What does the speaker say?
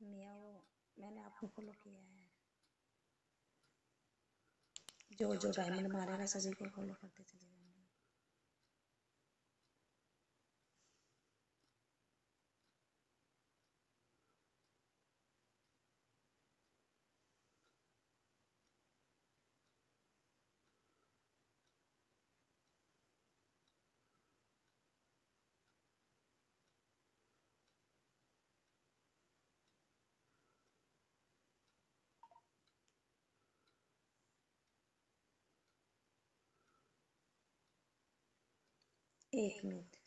मिया वो मैंने आपको फॉलो किया है। जो जो डायमंड मारेगा सभी को फॉलो करते चले 嗯。